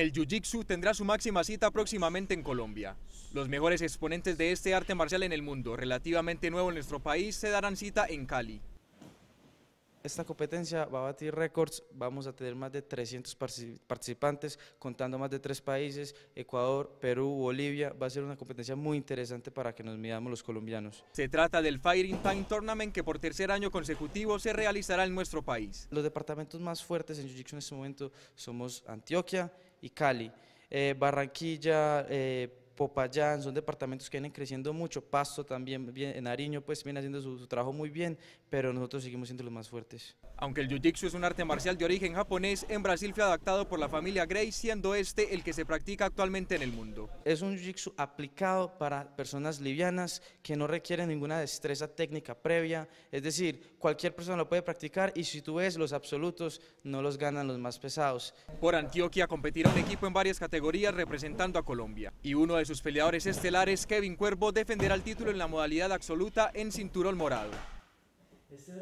El Jiu-Jitsu tendrá su máxima cita próximamente en Colombia. Los mejores exponentes de este arte marcial en el mundo, relativamente nuevo en nuestro país, se darán cita en Cali. Esta competencia va a batir récords, vamos a tener más de 300 participantes, contando más de tres países, Ecuador, Perú, Bolivia, va a ser una competencia muy interesante para que nos midamos los colombianos. Se trata del Fighting Time Tournament que por tercer año consecutivo se realizará en nuestro país. Los departamentos más fuertes en Jiu-Jitsu en este momento somos Antioquia y Cali, eh, Barranquilla, eh, Popayán, son departamentos que vienen creciendo mucho, Pasto también, en Nariño pues viene haciendo su, su, trabajo muy bien, pero nosotros seguimos siendo los más fuertes. Aunque el Jiu-Jitsu es un arte marcial de origen japonés, en Brasil fue adaptado por la familia Gray, siendo este el que se practica actualmente en el mundo. Es un Jiu-Jitsu aplicado para personas livianas que no requieren ninguna destreza técnica previa, es decir, cualquier persona lo puede practicar y si tú ves los absolutos no los ganan los más pesados. Por Antioquia competirá un equipo en varias categorías representando a Colombia y uno de sus peleadores estelares, Kevin Cuervo, defenderá el título en la modalidad absoluta en cinturón morado. Este